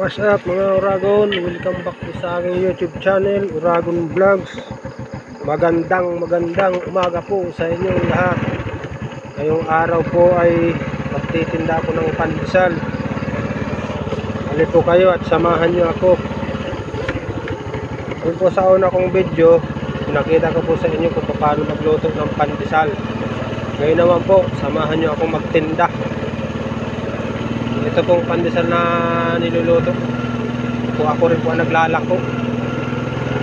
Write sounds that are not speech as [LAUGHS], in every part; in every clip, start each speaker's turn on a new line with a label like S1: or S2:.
S1: What's up mga Uragon? Welcome back po sa aking YouTube channel, Uragon Vlogs. Magandang magandang umaga po sa inyong lahat. Ngayong araw po ay magtitinda ako ng pandesal. Halip po kayo at samahan nyo ako. Yun po sa una kong video, nakita ko po sa inyo kung paano magluto ng pandesal. Ngayon naman po, samahan nyo ako magtinda. Ito pong pandesal na niluluto. Po ako rin po ang naglalako.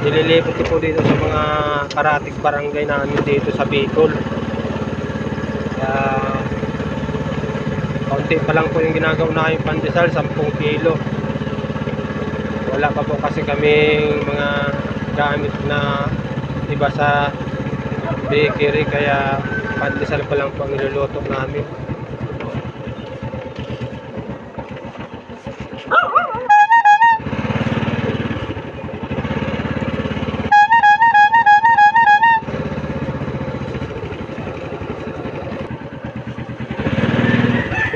S1: Nililipot ko po dito sa mga karatig barangay namin dito sa Bicol. Kaya kaunti pa lang po yung ginagawa na yung pandesal, 10 kilo. Wala pa po kasi kaming mga gamit na iba sa bakery kaya pandesal pa lang po ang niluluto namin.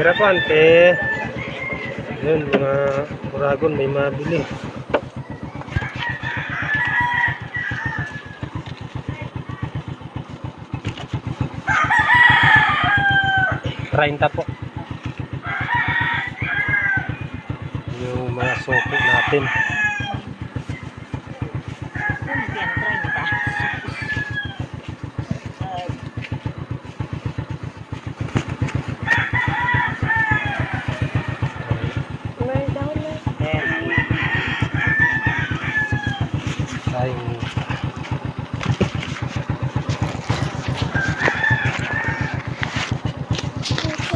S1: Tira ko ante. Yun, mga uragon may mabili. Rainta po. Yung mga suko natin.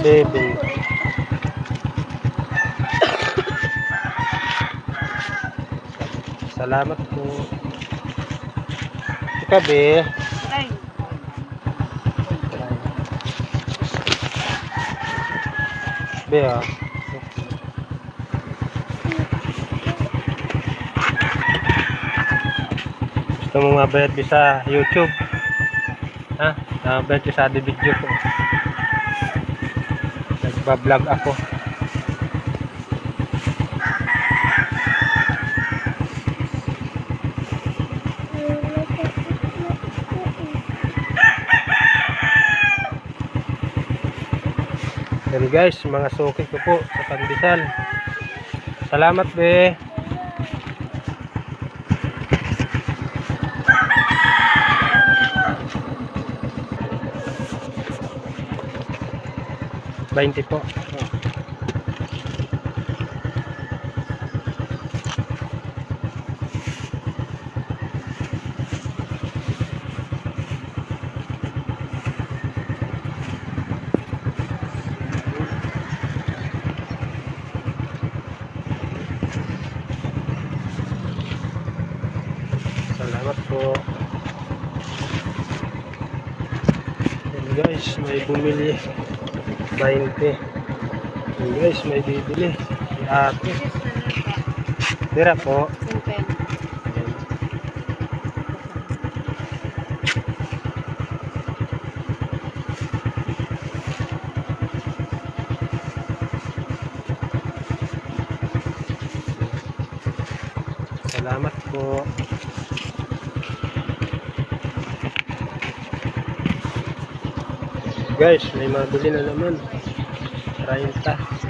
S1: Seven. Salamat po. Ika be. Be ah. Gusto mo mabayad sa YouTube? Ha? Mabayad di sa di video ko. Nagbablog ako. Yan guys, mga suki ko po sa pandesal. Salamat be. Bainti po. Salamat po. Guys, may bumili. 20. Yan guys, may bibili. Si ate. Tira po. Salamat po. Guys, may mabili na naman. 30.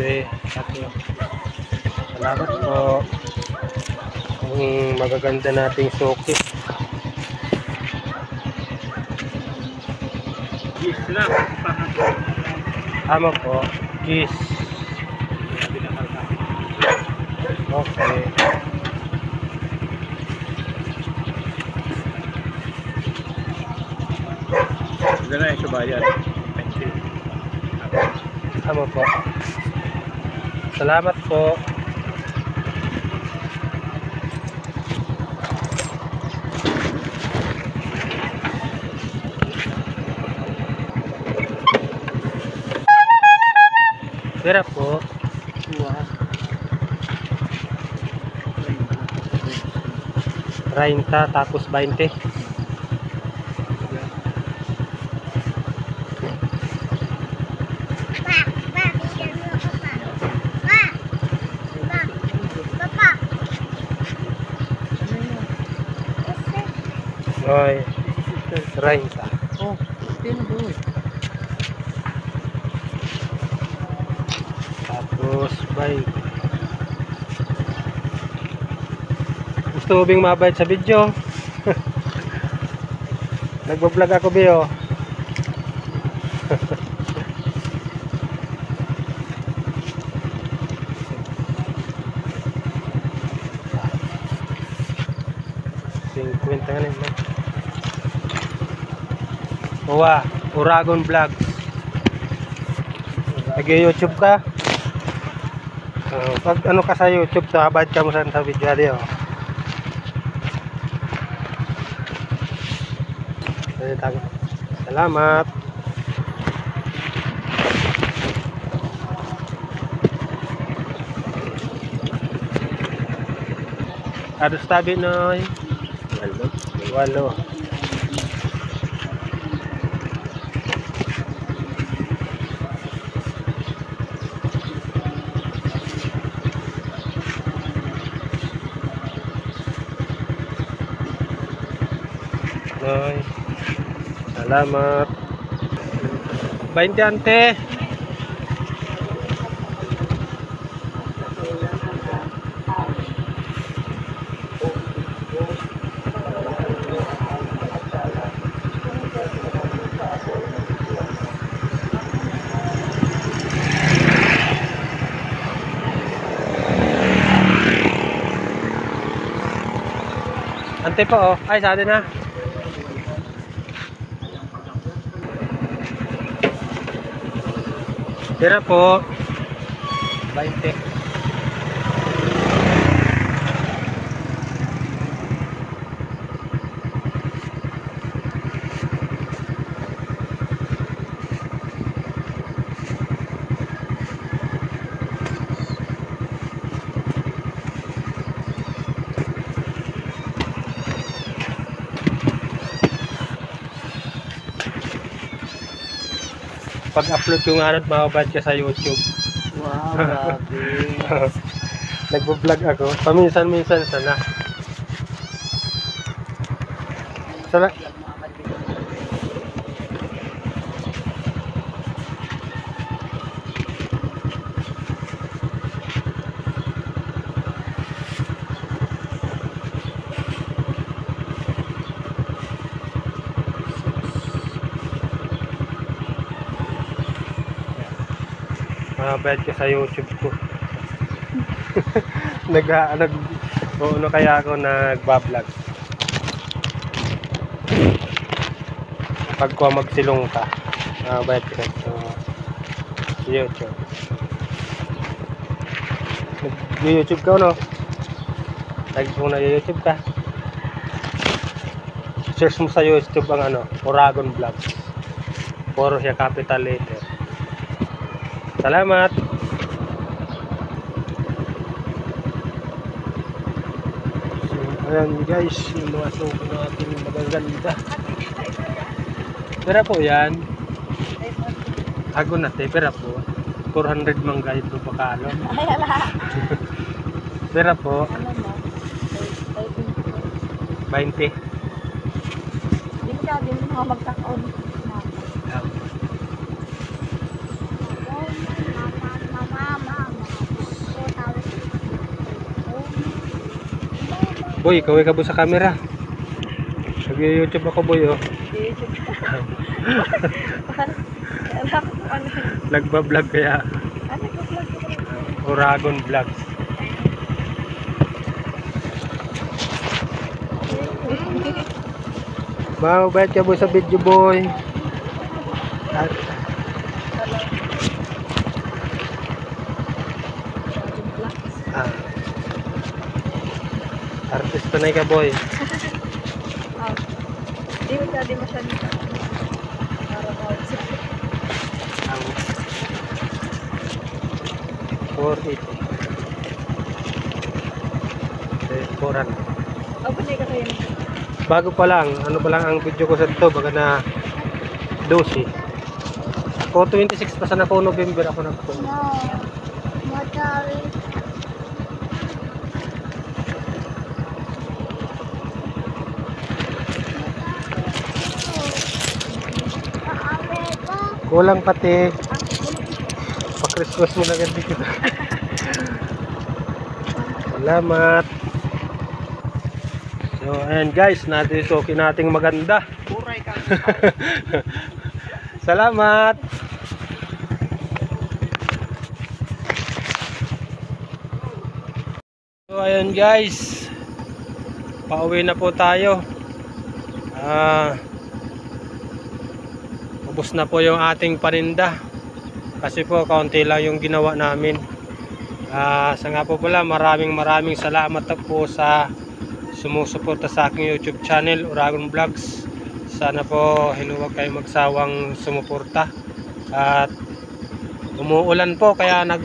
S1: Si ate. Salamat po. Ang magaganda nating suki. Tama po. Kiss. Okay.
S2: Ito na yung subayan. Thank you.
S1: Amo po. Salamat po. Pera po.
S2: Wow.
S1: 30 tapos 20. Oy, 30.
S2: Oh, tino boy.
S1: Tapos 20. Gusto mo bing mabait sa video? [LAUGHS] Nagbablog ako, Bio. Cinquenta [LAUGHS] nga naman. Uwa, Uragon Vlogs. Nag-YouTube ka? Uh, pag ano ka sa YouTube, tabad ka mo sa, video ali, oh. Salamat. Ados tabi noy.
S2: Walo.
S1: Walo. Noy. Salamat. 20 ante. Ante po oh. Ay, sa atin na. Tira po. 20. Pag-upload ko nga nun, mababad ka sa YouTube.
S2: Wow, [LAUGHS] grabe.
S1: Nagbo-vlog ako. Paminsan-minsan sana. Sana. Mababad ka sa YouTube ko. [LAUGHS] nag nag o ano kaya ako nagba-vlog pag ko magsilong ka uh, bayad ka sa YouTube. nag-YouTube ka no? Nag kung nag-YouTube ka. Search mo sa YouTube ang ano Oragon Vlogs. Puro siya capital letter salamat So, ayan guys, yung mga suko natin magaganda. Pera po yan. Ago na te, pera po. 400 man guys do pakalo.
S3: Ay, ala.
S1: Pera po,
S3: Ano mo?
S1: 20.
S3: Ay, ay, Di mo ka, di mo mga magkakaon.
S1: Boy, kaway ka po sa camera. Nag-YouTube ako boy oh. Nagba-vlog kaya. Oragon Vlogs. Mabait ka boy sa video boy. At, Tanay ka boy.
S3: Ah. Di mo siya, di mo siya nito.
S1: Ang 480. Eh, 400.
S3: Ako na ka kayo.
S1: Bago pa lang, ano pa lang ang video ko sa ito, baga na 12. Ako 26 pa sana ako November ako nagpo.
S3: No. Madali.
S1: Kulang pati. Pa-Christmas mo na ganti kita. Salamat. So, ayan guys, natin suki nating maganda.
S2: Ka. [LAUGHS]
S1: Salamat. So ayun guys. Pauwi na po tayo. Ah Ubus na po yung ating paninda. Kasi po kaunti lang yung ginawa namin. Ah sa nga po pala maraming maraming salamat po sa sumusuporta sa aking YouTube channel Uragon Vlogs. Sana po hinuwag kayo magsawang sumuporta. At umuulan po kaya nag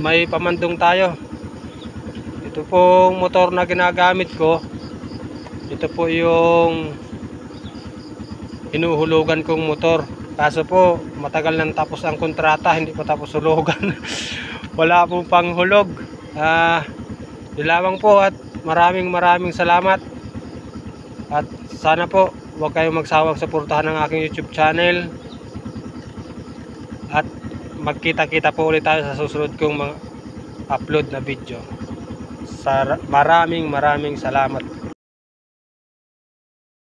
S1: may pamandong tayo. Ito pong motor na ginagamit ko. Ito po yung hinuhulugan kong motor. Kaso po, matagal nang tapos ang kontrata, hindi pa tapos hulugan. [LAUGHS] Wala po pang hulog. Ah, dilawang po at maraming maraming salamat. At sana po, huwag kayong magsawang suportahan ng aking YouTube channel. At magkita-kita po ulit tayo sa susunod kong mga upload na video. Sa maraming maraming salamat.